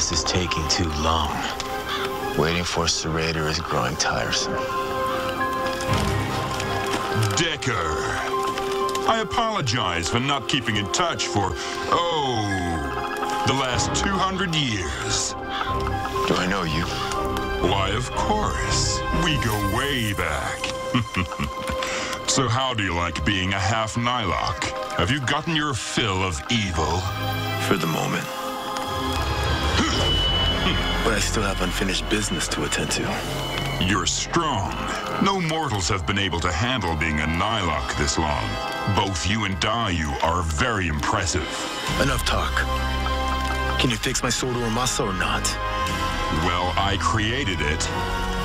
This is taking too long. Waiting for Serrator is growing tiresome. Deker. I apologize for not keeping in touch for, oh, the last 200 years. Do I know you? Why, of course. We go way back. so how do you like being a half Nighlok? Have you gotten your fill of evil? For the moment. But I still have unfinished business to attend to. You're strong. No mortals have been able to handle being a Nighlok this long. Both you and Dayu are very impressive. Enough talk. Can you fix my sword Urumasa or not? Well, I created it,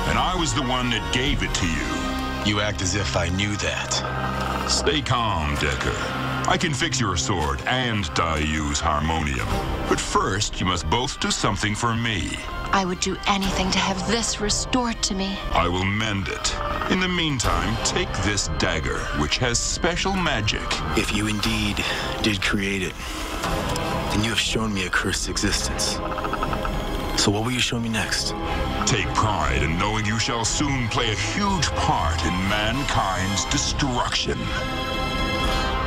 and I was the one that gave it to you. You act as if I knew that. Stay calm, Deker. I can fix your sword and Dayu's harmonium. But first, you must both do something for me. I would do anything to have this restored to me. I will mend it. In the meantime, take this dagger, which has special magic. If you indeed did create it, then you have shown me a cursed existence. So what will you show me next? Take pride in knowing you shall soon play a huge part in mankind's destruction.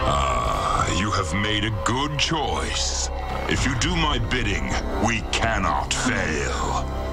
Ah, you have made a good choice. If you do my bidding, we cannot fail.